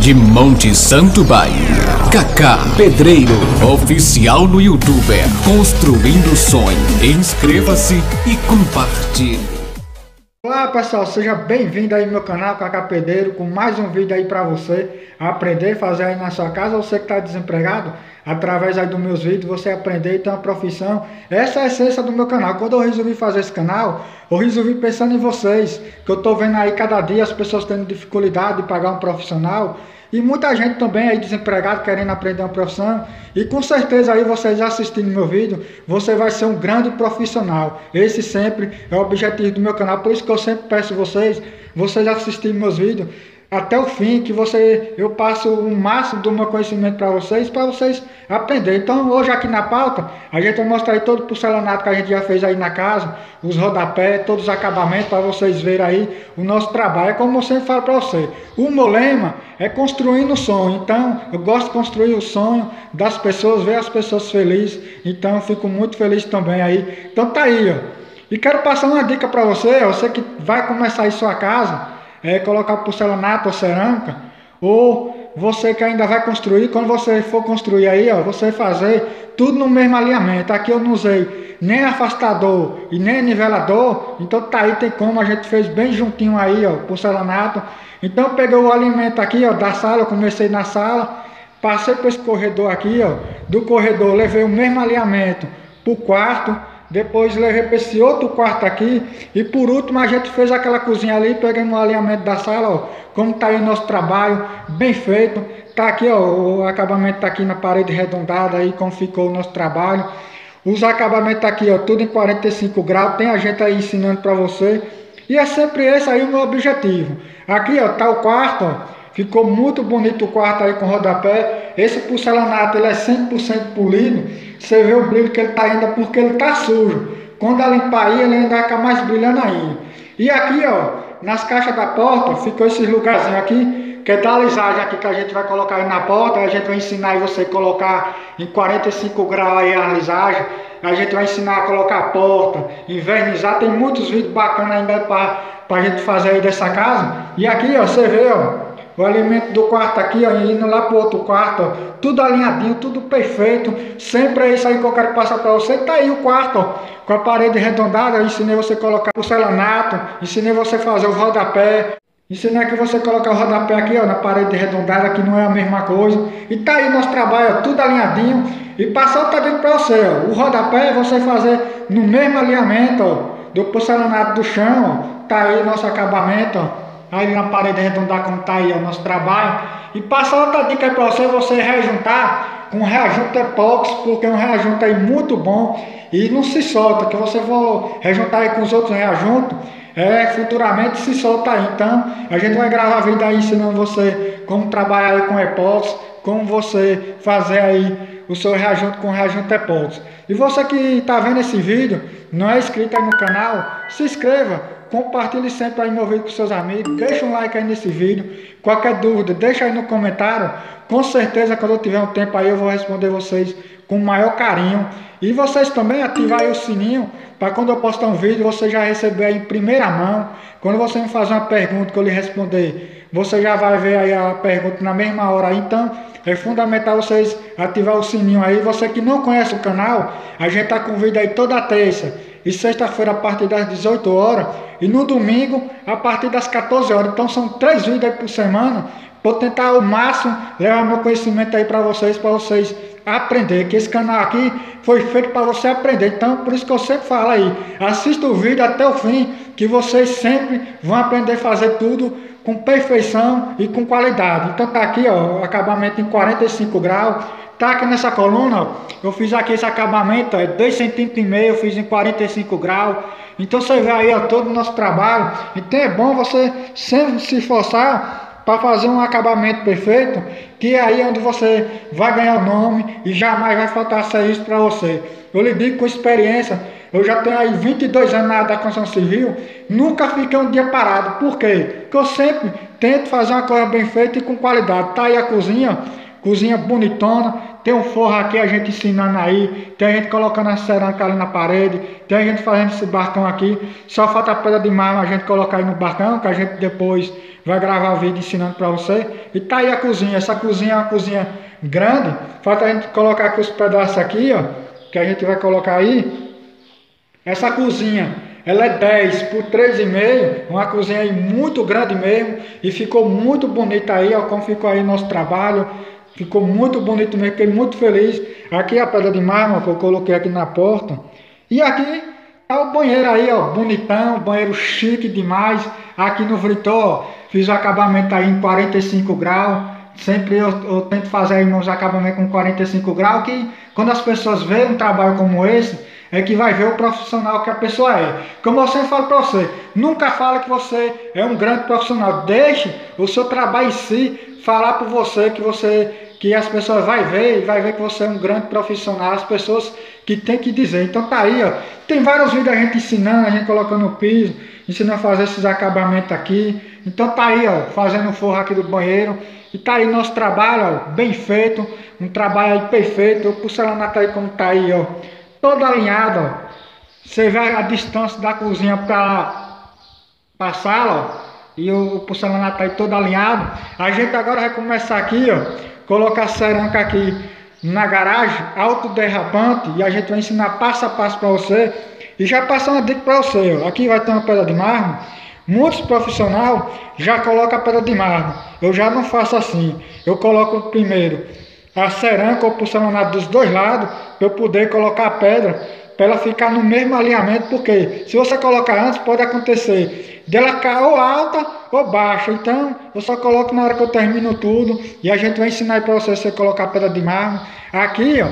de Monte Santo Bahia. Kaká Pedreiro, oficial no YouTube, construindo sonho. Inscreva-se e compartilhe. Olá pessoal, seja bem-vindo aí no meu canal Cacá Pedreiro com mais um vídeo aí para você aprender a fazer aí na sua casa, você que está desempregado, através aí dos meus vídeos, você aprender e ter uma profissão. Essa é a essência do meu canal. Quando eu resolvi fazer esse canal, eu resolvi pensando em vocês, que eu estou vendo aí cada dia as pessoas tendo dificuldade de pagar um profissional e muita gente também aí desempregado querendo aprender uma profissão. E com certeza aí vocês assistindo meu vídeo, você vai ser um grande profissional. Esse sempre é o objetivo do meu canal. Por isso que eu sempre peço vocês, vocês assistirem meus vídeos até o fim, que você eu passo o máximo do meu conhecimento para vocês, para vocês aprenderem. Então, hoje aqui na pauta, a gente vai mostrar aí todo o porcelanato que a gente já fez aí na casa, os rodapés, todos os acabamentos, para vocês verem aí o nosso trabalho. É como eu sempre falo para você, o meu lema é construindo o sonho. Então, eu gosto de construir o sonho das pessoas, ver as pessoas felizes. Então, fico muito feliz também aí. Então, tá aí, ó. E quero passar uma dica para você, você que vai começar em sua casa, é, colocar porcelanato ou cerâmica, ou você que ainda vai construir, quando você for construir aí, ó, você fazer tudo no mesmo alinhamento. Aqui eu não usei nem afastador e nem nivelador, então tá aí, tem como, a gente fez bem juntinho aí, ó, porcelanato. Então peguei o alimento aqui, ó, da sala, eu comecei na sala, passei por esse corredor aqui, ó, do corredor levei o mesmo alinhamento pro quarto, depois levei para esse outro quarto aqui. E por último a gente fez aquela cozinha ali, pegando o alinhamento da sala, ó. Como está aí o nosso trabalho, bem feito. Tá aqui, ó, o acabamento está aqui na parede arredondada aí, como ficou o nosso trabalho. Os acabamentos tá aqui, ó, tudo em 45 graus. Tem a gente aí ensinando para você. E é sempre esse aí o meu objetivo. Aqui, ó, tá o quarto, ó. Ficou muito bonito o quarto aí com rodapé. Esse porcelanato ele é 100% polido. Você vê o brilho que ele está ainda porque ele está sujo. Quando ela aí, ele ainda vai ficar mais brilhando ainda. E aqui, ó, nas caixas da porta, ficou esses lugarzinhos aqui, que é alisagem aqui que a gente vai colocar aí na porta. A gente vai ensinar aí você colocar em 45 graus aí a alisagem. A gente vai ensinar a colocar a porta, invernizar. Tem muitos vídeos bacanas ainda para a gente fazer aí dessa casa. E aqui, ó, você vê, ó, o alimento do quarto aqui, ó, indo lá pro outro quarto, ó, tudo alinhadinho, tudo perfeito. Sempre é isso aí que eu quero passar para você. Tá aí o quarto, ó, com a parede arredondada. Eu ensinei você colocar porcelanato, ensinei você fazer o rodapé. Ensinei que você colocar o rodapé aqui, ó, na parede arredondada, que não é a mesma coisa. E tá aí nosso trabalho, ó, tudo alinhadinho. E passar o dentro para você, ó. O rodapé é você fazer no mesmo alinhamento, ó, do porcelanato do chão, ó. Tá aí nosso acabamento, ó aí na parede arredondar como está aí o nosso trabalho. E passar outra dica para você, você rejuntar com reajunto epóxi, porque é um reajunto aí muito bom e não se solta, que você for rejuntar aí com os outros reajuntos, é, futuramente se solta aí. Então, a gente vai gravar vídeo aí ensinando você como trabalhar aí com epóxi, como você fazer aí o seu reajunto com reajunto epóxi. E você que está vendo esse vídeo, não é inscrito aí no canal, se inscreva, Compartilhe sempre aí meu vídeo com seus amigos. Deixa um like aí nesse vídeo. Qualquer dúvida, deixa aí no comentário. Com certeza, quando eu tiver um tempo aí, eu vou responder vocês com o maior carinho. E vocês também ativar aí o sininho para quando eu postar um vídeo, você já receber aí em primeira mão. Quando você me fazer uma pergunta que eu lhe responder, você já vai ver aí a pergunta na mesma hora. Então, é fundamental vocês ativar o sininho aí. Você que não conhece o canal, a gente tá com vídeo aí toda terça e sexta-feira a partir das 18 horas e no domingo a partir das 14 horas. Então são três vídeos aí por semana. Vou tentar ao máximo levar meu conhecimento aí para vocês, para vocês aprender. Que esse canal aqui foi feito para você aprender. Então por isso que eu sempre falo aí, assista o vídeo até o fim, que vocês sempre vão aprender a fazer tudo com perfeição e com qualidade. Então tá aqui ó, acabamento em 45 graus. Tá aqui nessa coluna, ó, eu fiz aqui esse acabamento, é 2 centímetros e meio, eu fiz em 45 graus. Então você vê aí ó, todo o nosso trabalho. Então é bom você sempre se esforçar para fazer um acabamento perfeito, que é aí onde você vai ganhar o nome e jamais vai faltar serviço para você. Eu lhe digo com experiência, eu já tenho aí 22 anos na área da construção civil, nunca fiquei um dia parado. Por quê? Porque eu sempre tento fazer uma coisa bem feita e com qualidade. Tá aí a cozinha, cozinha bonitona, tem um forro aqui a gente ensinando aí, tem a gente colocando a cerâmica ali na parede, tem a gente fazendo esse barcão aqui, só falta a pedra de mármore a gente colocar aí no barcão, que a gente depois vai gravar o vídeo ensinando para você. E tá aí a cozinha, essa cozinha é uma cozinha grande, falta a gente colocar aqui os pedaços aqui, ó, que a gente vai colocar aí. Essa cozinha ela é 10 por 3,5, uma cozinha aí muito grande mesmo e ficou muito bonita aí, ó, como ficou aí nosso trabalho. Ficou muito bonito mesmo, fiquei muito feliz. Aqui a pedra de mármore que eu coloquei aqui na porta. E aqui tá o banheiro aí, ó, bonitão, banheiro chique demais. Aqui no Vritor, fiz o acabamento aí em 45 graus. Sempre eu, eu tento fazer aí meus acabamentos com 45 graus, que quando as pessoas veem um trabalho como esse, é que vai ver o profissional que a pessoa é. Como eu sempre falo para você, nunca fale que você é um grande profissional. Deixe o seu trabalho em si falar por você que você que as pessoas vai ver e vai ver que você é um grande profissional, as pessoas que tem que dizer. Então tá aí, ó. Tem vários vídeos a gente ensinando, a gente colocando o piso, ensinando a fazer esses acabamentos aqui. Então tá aí, ó, fazendo o forro aqui do banheiro. E tá aí nosso trabalho, ó, bem feito, um trabalho aí perfeito. O porcelanato aí como tá aí, ó todo alinhado, ó. Você vê a distância da cozinha para sala, ó, e o porcelanato está aí todo alinhado. A gente agora vai começar aqui, ó, colocar a cerâmica aqui na garagem, autoderrapante, e a gente vai ensinar passo a passo para você. E já passar uma dica para você, ó. aqui vai ter uma pedra de mármore. Muitos profissionais já colocam a pedra de mármore. Eu já não faço assim. Eu coloco primeiro a cerâmica ou porcelanato dos dois lados, para eu poder colocar a pedra, para ela ficar no mesmo alinhamento, porque se você colocar antes, pode acontecer dela cair ou alta ou baixa. Então, eu só coloco na hora que eu termino tudo, e a gente vai ensinar para você, você colocar a pedra de mármore. Aqui, ó,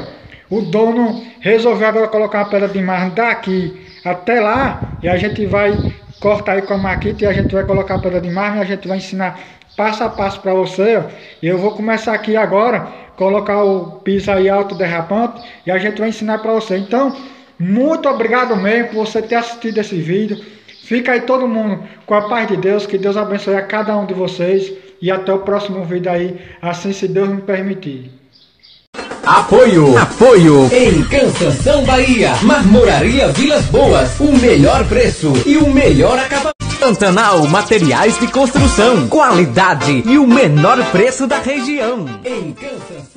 o dono resolveu agora colocar a pedra de mármore daqui até lá, e a gente vai cortar aí com a maquita e a gente vai colocar a pedra de mármore e a gente vai ensinar passo a passo para você. Ó. E eu vou começar aqui agora colocar o piso aí alto derrapante e a gente vai ensinar para você. Então, muito obrigado mesmo por você ter assistido esse vídeo. Fica aí todo mundo com a paz de Deus, que Deus abençoe a cada um de vocês e até o próximo vídeo aí, assim se Deus me permitir. Apoio, apoio em Cansanção Bahia, Marmoraria Vilas Boas, o melhor preço e o melhor acabamento. Pantanal Materiais de Construção. Qualidade e o menor preço da região. Em Kansas.